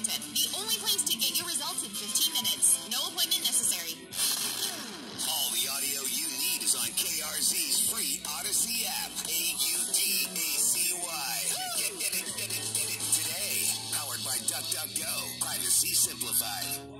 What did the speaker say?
appointment. The only place to get your results in 15 minutes. No appointment necessary. All the audio you need is on KRZ's free Audacy app. A-U-D-A-C-Y. Get, get it, get it, get it today. Powered by DuckDuckGo. Privacy simplified.